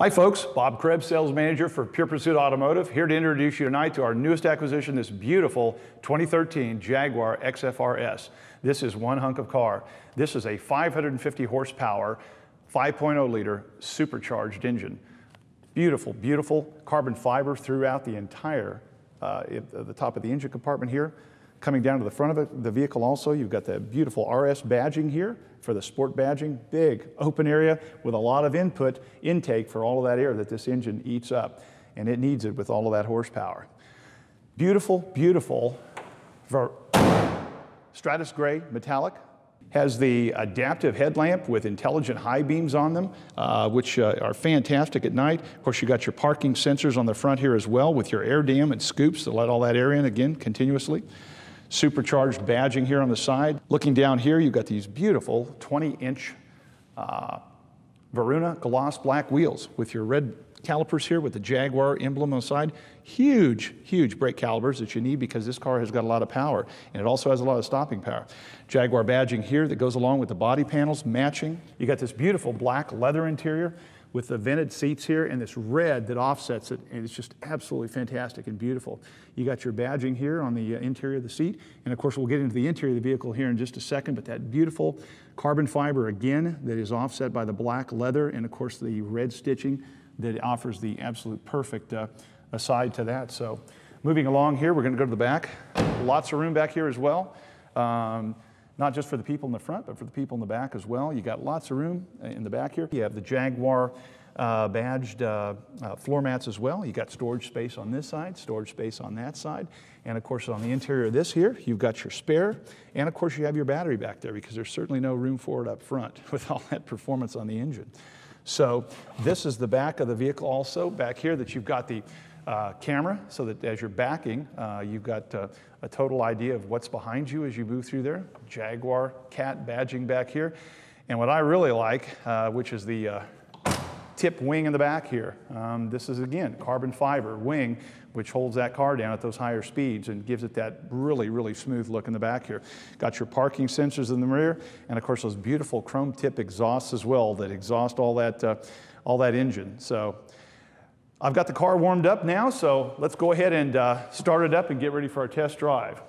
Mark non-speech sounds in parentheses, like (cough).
Hi folks, Bob Krebs, Sales Manager for Pure Pursuit Automotive, here to introduce you tonight to our newest acquisition, this beautiful 2013 Jaguar XFRS. This is one hunk of car. This is a 550 horsepower, 5.0 liter supercharged engine. Beautiful, beautiful carbon fiber throughout the entire, uh, the top of the engine compartment here. Coming down to the front of the vehicle also, you've got the beautiful RS badging here for the sport badging. Big open area with a lot of input, intake for all of that air that this engine eats up. And it needs it with all of that horsepower. Beautiful, beautiful Stratus Gray metallic. Has the adaptive headlamp with intelligent high beams on them, uh, which uh, are fantastic at night. Of course, you got your parking sensors on the front here as well with your air dam and scoops to let all that air in again continuously supercharged badging here on the side. Looking down here, you've got these beautiful 20-inch uh, Varuna gloss black wheels with your red calipers here with the Jaguar emblem on the side. Huge, huge brake calipers that you need because this car has got a lot of power and it also has a lot of stopping power. Jaguar badging here that goes along with the body panels matching. You got this beautiful black leather interior with the vented seats here and this red that offsets it. And it's just absolutely fantastic and beautiful. You got your badging here on the uh, interior of the seat. And of course, we'll get into the interior of the vehicle here in just a second, but that beautiful carbon fiber again that is offset by the black leather and of course the red stitching that offers the absolute perfect uh, aside to that. So moving along here, we're gonna go to the back. Lots of room back here as well. Um, not just for the people in the front, but for the people in the back as well. You got lots of room in the back here. You have the Jaguar uh, badged uh, uh, floor mats as well. You got storage space on this side, storage space on that side. And of course, on the interior of this here, you've got your spare. And of course, you have your battery back there because there's certainly no room for it up front (laughs) with all that performance on the engine. So this is the back of the vehicle also. Back here that you've got the uh, camera so that as you're backing, uh, you've got uh, a total idea of what's behind you as you move through there. Jaguar cat badging back here. And what I really like, uh, which is the uh, tip wing in the back here. Um, this is again carbon fiber wing, which holds that car down at those higher speeds and gives it that really, really smooth look in the back here. Got your parking sensors in the rear, and of course those beautiful chrome tip exhausts as well that exhaust all that, all that engine. So I've got the car warmed up now, so let's go ahead and uh, start it up and get ready for our test drive.